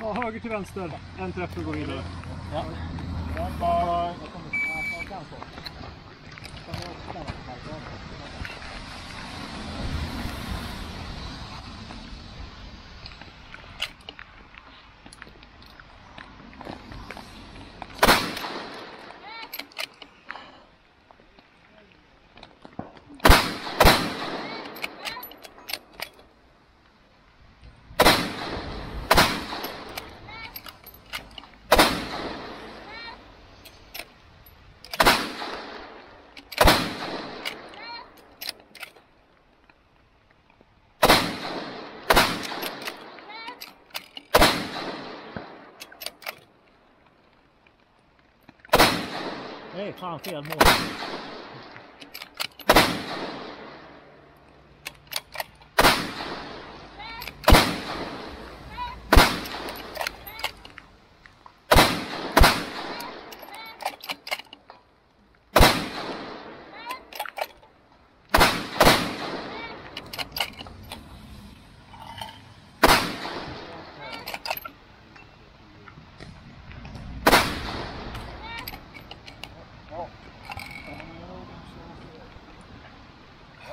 Ja, höger till vänster. En träff och gå vidare. Ja. 哎，看这个木。